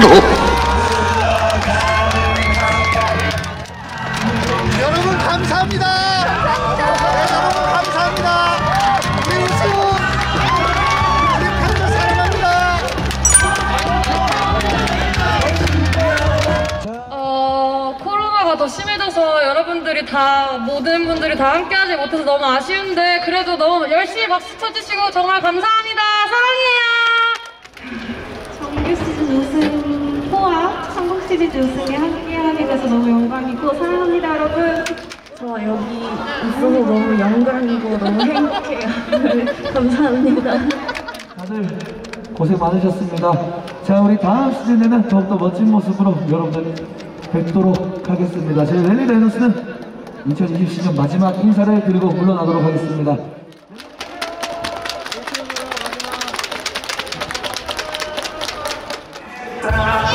너 심해져서 여러분들이 다, 모든 분들이 다 함께하지 못해서 너무 아쉬운데, 그래도 너무 열심히 박수 쳐주시고 정말 감사합니다. 사랑해요! 정규 시즌 우승 포와 한국 시리즈 우승에 함께하게 돼서 너무 영광이고 사랑합니다 여러분. 저 여기 있어서 너무 영광이고 너무 행복해요. 감사합니다. 다들 고생 많으셨습니다. 자, 우리 다음 시즌에는 더욱더 멋진 모습으로 여러분들 뵙도록 하겠습니다. 저희 랠리 다이너스는 2020년 마지막 인사를 드리고 물러나도록 하겠습니다. 자,